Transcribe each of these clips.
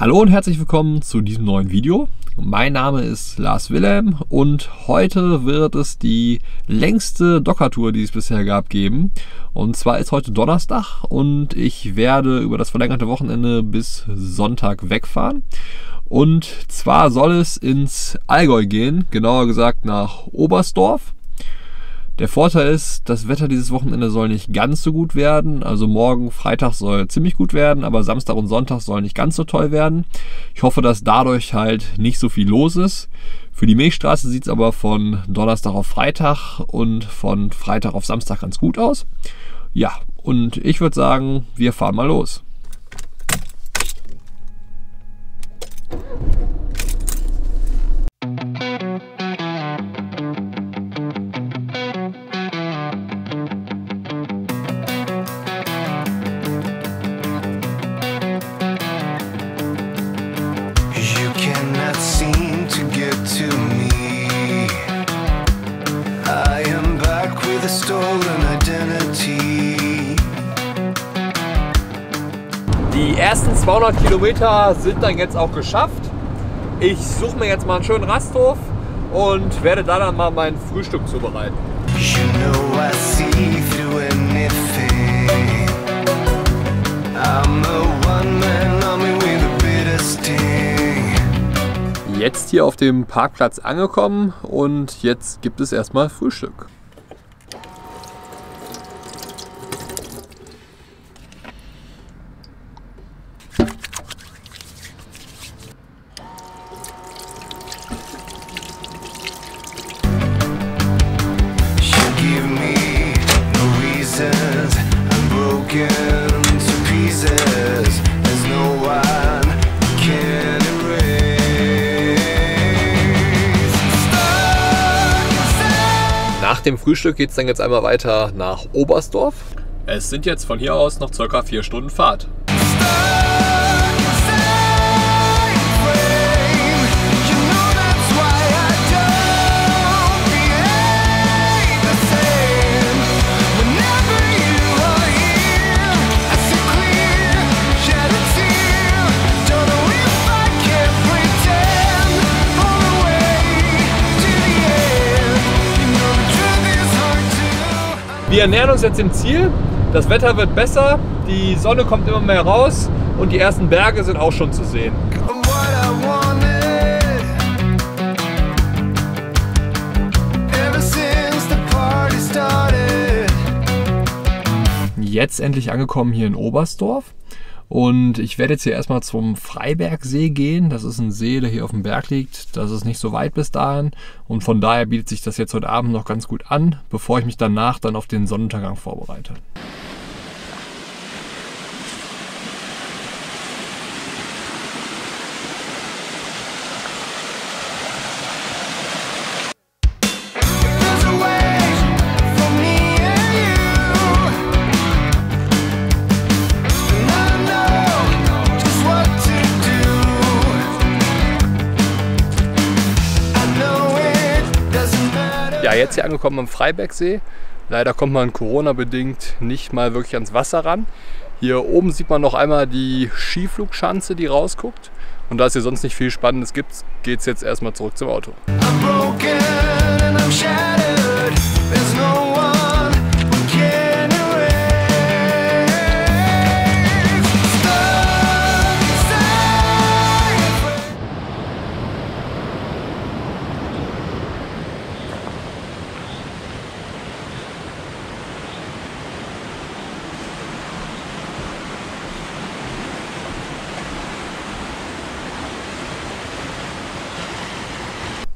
Hallo und herzlich willkommen zu diesem neuen Video. Mein Name ist Lars Wilhelm und heute wird es die längste Dockertour, die es bisher gab, geben. Und zwar ist heute Donnerstag und ich werde über das verlängerte Wochenende bis Sonntag wegfahren. Und zwar soll es ins Allgäu gehen, genauer gesagt nach Oberstdorf. Der Vorteil ist, das Wetter dieses Wochenende soll nicht ganz so gut werden. Also morgen, Freitag soll ziemlich gut werden, aber Samstag und Sonntag soll nicht ganz so toll werden. Ich hoffe, dass dadurch halt nicht so viel los ist. Für die Milchstraße sieht es aber von Donnerstag auf Freitag und von Freitag auf Samstag ganz gut aus. Ja, und ich würde sagen, wir fahren mal los. Die ersten 200 Kilometer sind dann jetzt auch geschafft. Ich suche mir jetzt mal einen schönen Rasthof und werde da dann mal mein Frühstück zubereiten. You know I see through anything. I'm a one-man army with a bitter sting. Jetzt hier auf dem Parkplatz angekommen und jetzt gibt es erstmal Frühstück. Give me no reasons. I'm broken to pieces. There's no one who can. Nach dem Frühstück geht es dann jetzt einmal weiter nach Oberstdorf. Es sind jetzt von hier aus noch circa vier Stunden Fahrt. Wir ernähren uns jetzt im Ziel. Das Wetter wird besser, die Sonne kommt immer mehr raus und die ersten Berge sind auch schon zu sehen. Jetzt endlich angekommen hier in Oberstdorf. Und ich werde jetzt hier erstmal zum Freibergsee gehen. Das ist ein See, der hier auf dem Berg liegt. Das ist nicht so weit bis dahin. Und von daher bietet sich das jetzt heute Abend noch ganz gut an, bevor ich mich danach dann auf den Sonnenuntergang vorbereite. Jetzt hier angekommen am Freibergsee. Leider kommt man Corona-bedingt nicht mal wirklich ans Wasser ran. Hier oben sieht man noch einmal die Skiflugschanze, die rausguckt. Und da es hier sonst nicht viel Spannendes gibt, geht es jetzt erstmal zurück zum Auto. I'm broken and I'm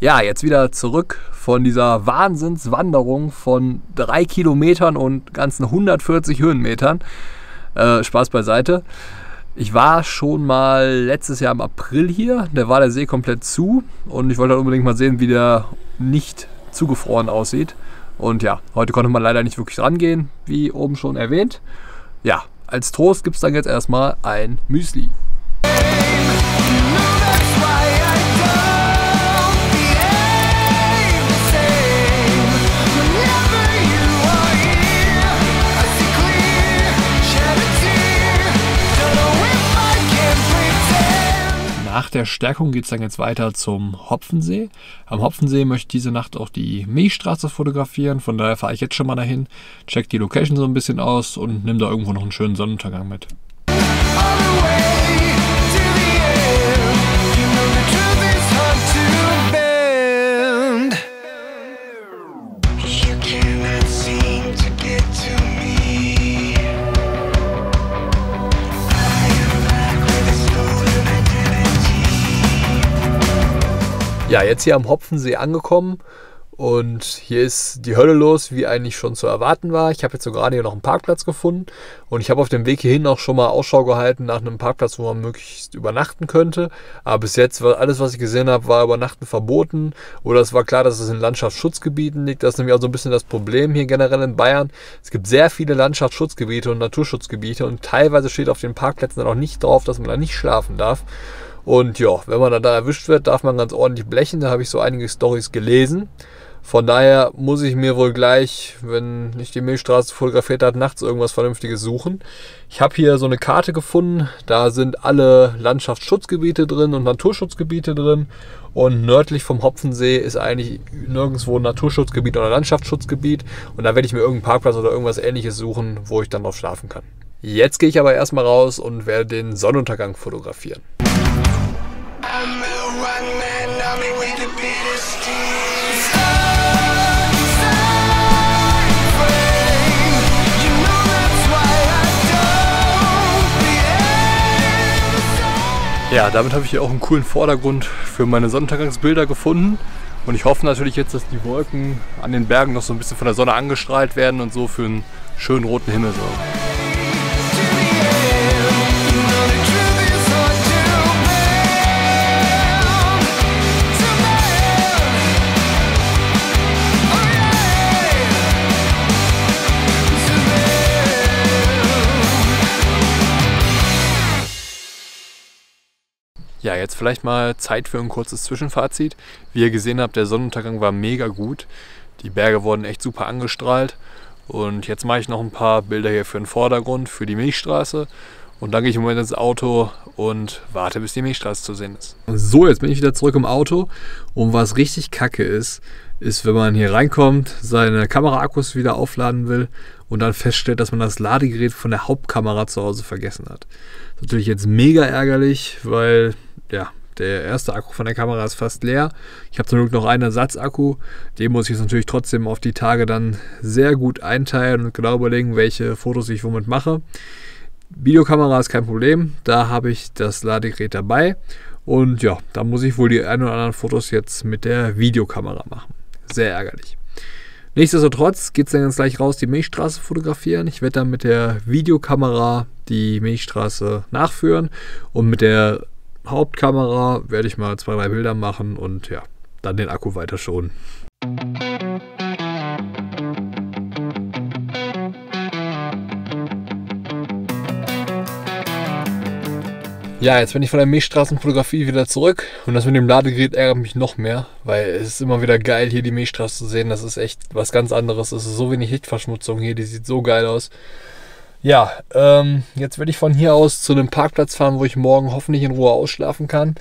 Ja, jetzt wieder zurück von dieser Wahnsinnswanderung von drei Kilometern und ganzen 140 Höhenmetern. Äh, Spaß beiseite. Ich war schon mal letztes Jahr im April hier. Da war der See komplett zu und ich wollte halt unbedingt mal sehen, wie der nicht zugefroren aussieht. Und ja, heute konnte man leider nicht wirklich rangehen, wie oben schon erwähnt. Ja, als Trost gibt es dann jetzt erstmal ein Müsli. You Nach der Stärkung geht es dann jetzt weiter zum Hopfensee. Am Hopfensee möchte ich diese Nacht auch die Milchstraße fotografieren. Von daher fahre ich jetzt schon mal dahin, check die Location so ein bisschen aus und nimm da irgendwo noch einen schönen Sonnenuntergang mit. All the way Ja, jetzt hier am Hopfensee angekommen und hier ist die Hölle los, wie eigentlich schon zu erwarten war. Ich habe jetzt so gerade hier noch einen Parkplatz gefunden und ich habe auf dem Weg hierhin auch schon mal Ausschau gehalten nach einem Parkplatz, wo man möglichst übernachten könnte. Aber bis jetzt war alles, was ich gesehen habe, war Übernachten verboten oder es war klar, dass es in Landschaftsschutzgebieten liegt. Das ist nämlich auch so ein bisschen das Problem hier generell in Bayern. Es gibt sehr viele Landschaftsschutzgebiete und Naturschutzgebiete und teilweise steht auf den Parkplätzen dann auch nicht drauf, dass man da nicht schlafen darf. Und ja, wenn man dann da erwischt wird, darf man ganz ordentlich blechen. Da habe ich so einige Stories gelesen. Von daher muss ich mir wohl gleich, wenn ich die Milchstraße fotografiert habe, nachts irgendwas Vernünftiges suchen. Ich habe hier so eine Karte gefunden. Da sind alle Landschaftsschutzgebiete drin und Naturschutzgebiete drin. Und nördlich vom Hopfensee ist eigentlich nirgendwo ein Naturschutzgebiet oder Landschaftsschutzgebiet. Und da werde ich mir irgendeinen Parkplatz oder irgendwas ähnliches suchen, wo ich dann drauf schlafen kann. Jetzt gehe ich aber erstmal raus und werde den Sonnenuntergang fotografieren. Ja, damit habe ich hier auch einen coolen Vordergrund für meine Sonnentagsbilder gefunden. Und ich hoffe natürlich jetzt, dass die Wolken an den Bergen noch so ein bisschen von der Sonne angestrahlt werden und so für einen schönen roten Himmel sorgen. Ja, jetzt vielleicht mal Zeit für ein kurzes Zwischenfazit. Wie ihr gesehen habt, der Sonnenuntergang war mega gut. Die Berge wurden echt super angestrahlt. Und jetzt mache ich noch ein paar Bilder hier für den Vordergrund, für die Milchstraße. Und dann gehe ich im Moment ins Auto und warte, bis die Milchstraße zu sehen ist. So, jetzt bin ich wieder zurück im Auto. Und was richtig kacke ist, ist, wenn man hier reinkommt, seine Kameraakkus wieder aufladen will und dann feststellt, dass man das Ladegerät von der Hauptkamera zu Hause vergessen hat. Das ist natürlich jetzt mega ärgerlich, weil ja, der erste Akku von der Kamera ist fast leer. Ich habe zum Glück noch einen Ersatzakku. Den muss ich jetzt natürlich trotzdem auf die Tage dann sehr gut einteilen und genau überlegen, welche Fotos ich womit mache. Videokamera ist kein Problem. Da habe ich das Ladegerät dabei. Und ja, da muss ich wohl die ein oder anderen Fotos jetzt mit der Videokamera machen. Sehr ärgerlich. Nichtsdestotrotz geht es dann jetzt gleich raus, die Milchstraße fotografieren. Ich werde dann mit der Videokamera die Milchstraße nachführen und mit der Hauptkamera werde ich mal zwei, drei Bilder machen und ja, dann den Akku weiter schonen. Ja, jetzt bin ich von der Milchstraßenfotografie wieder zurück und das mit dem Ladegerät ärgert mich noch mehr, weil es ist immer wieder geil, hier die Milchstraße zu sehen. Das ist echt was ganz anderes. Es ist so wenig Lichtverschmutzung hier, die sieht so geil aus. Ja, ähm, jetzt werde ich von hier aus zu einem Parkplatz fahren, wo ich morgen hoffentlich in Ruhe ausschlafen kann.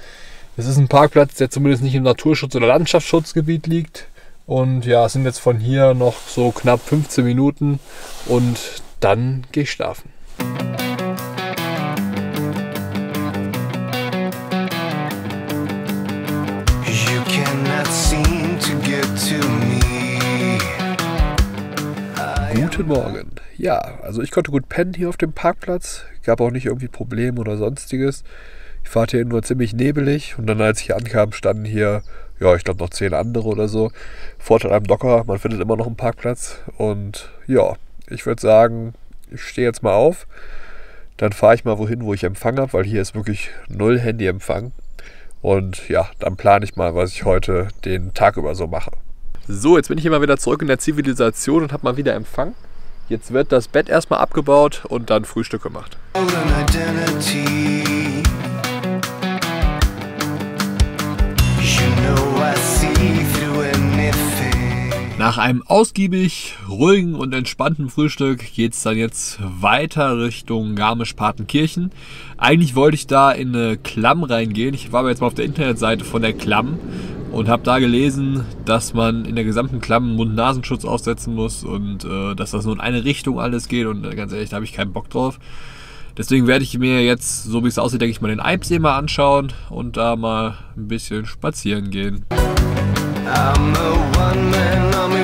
Es ist ein Parkplatz, der zumindest nicht im Naturschutz- oder Landschaftsschutzgebiet liegt. Und ja, es sind jetzt von hier noch so knapp 15 Minuten und dann gehe ich schlafen. Guten Morgen. Ja, also ich konnte gut pennen hier auf dem Parkplatz. Gab auch nicht irgendwie Probleme oder sonstiges. Ich fahre hier nur ziemlich nebelig und dann, als ich hier ankam, standen hier, ja, ich glaube noch zehn andere oder so. Vorteil am Docker, man findet immer noch einen Parkplatz. Und ja, ich würde sagen, ich stehe jetzt mal auf. Dann fahre ich mal wohin, wo ich Empfang habe, weil hier ist wirklich null Handyempfang. Und ja, dann plane ich mal, was ich heute den Tag über so mache. So, jetzt bin ich hier mal wieder zurück in der Zivilisation und habe mal wieder Empfang. Jetzt wird das Bett erstmal abgebaut und dann Frühstück gemacht. Nach einem ausgiebig, ruhigen und entspannten Frühstück geht es dann jetzt weiter Richtung Garmisch-Partenkirchen. Eigentlich wollte ich da in eine Klamm reingehen. Ich war aber jetzt mal auf der Internetseite von der Klamm und habe da gelesen, dass man in der gesamten Klamm Mund-Nasenschutz aufsetzen muss und äh, dass das nur in eine Richtung alles geht. Und äh, ganz ehrlich, da habe ich keinen Bock drauf. Deswegen werde ich mir jetzt, so wie es aussieht, denke ich mal den Eibsee mal anschauen und da mal ein bisschen spazieren gehen. I'm a one man army.